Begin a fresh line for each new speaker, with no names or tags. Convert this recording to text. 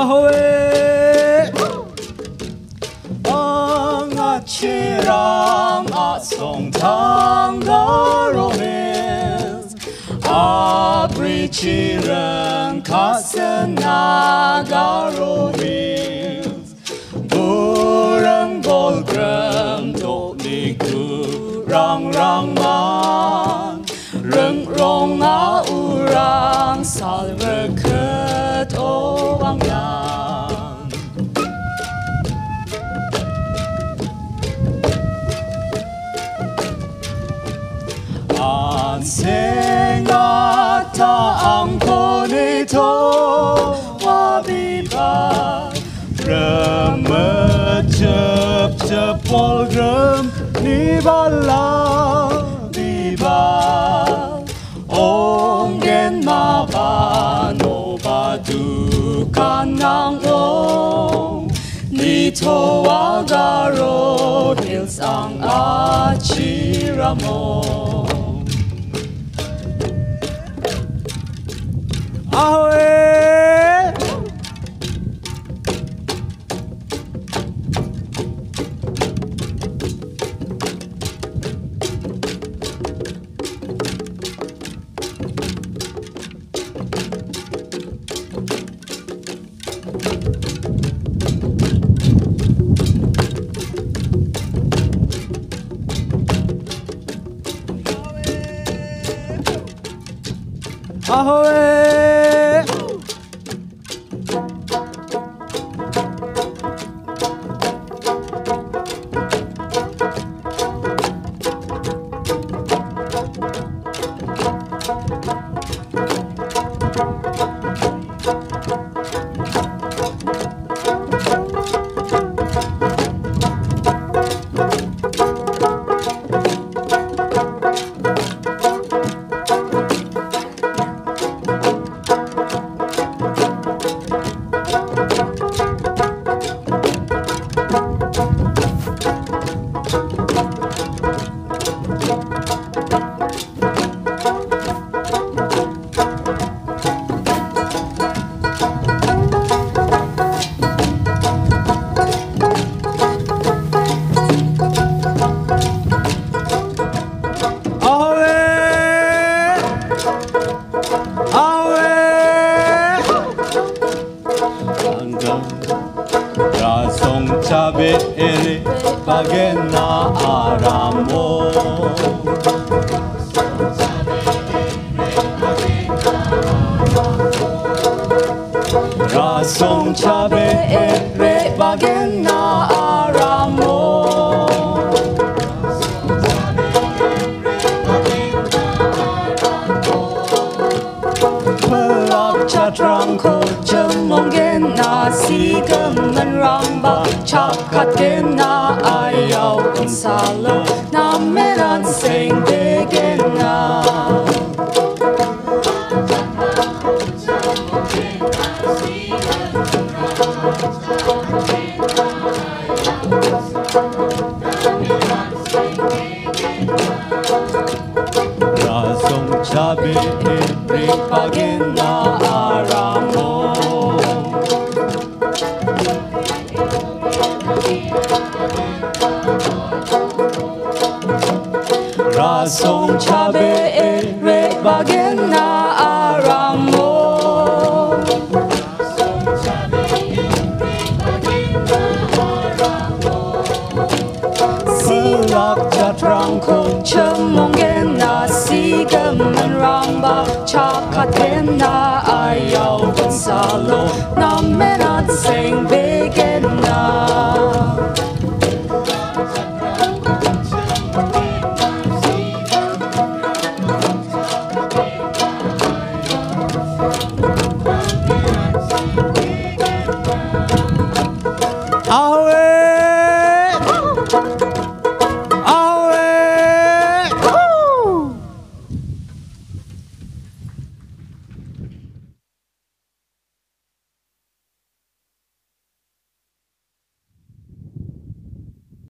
ahoy! Ang achiram asong tangaro hills abrichiran kasanagaro hills burang bolgram do ni kurang rang man reng rong a urang salver ket o wang yang ang konito wabiba Rama jep jep pol ni bala du kanang ong Ni to agaro hills ang achiramo 阿好诶。Ere pagena aramo Rasong chabe ere pagena aramo cakat gena ayau unsalo na meran sing begena Rasong chabe ere pagena Rasong chabe ere pagena aramo. Silak cemong gena si gemen ramba cakat gena ayau bensalo na menat sing